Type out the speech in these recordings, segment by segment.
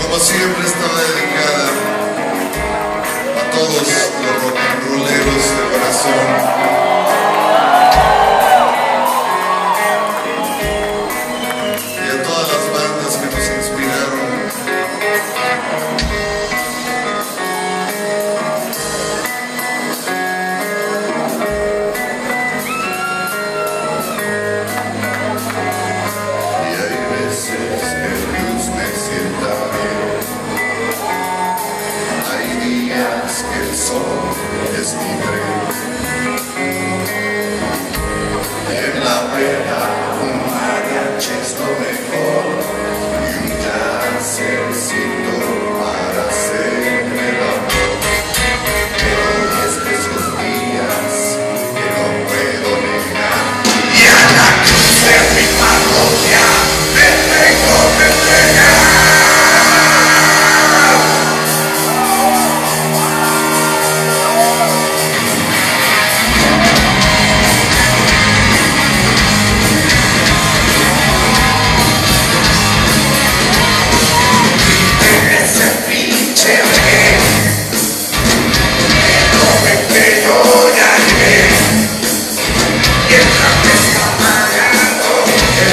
Como siempre está dedicada.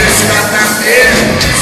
Pesca na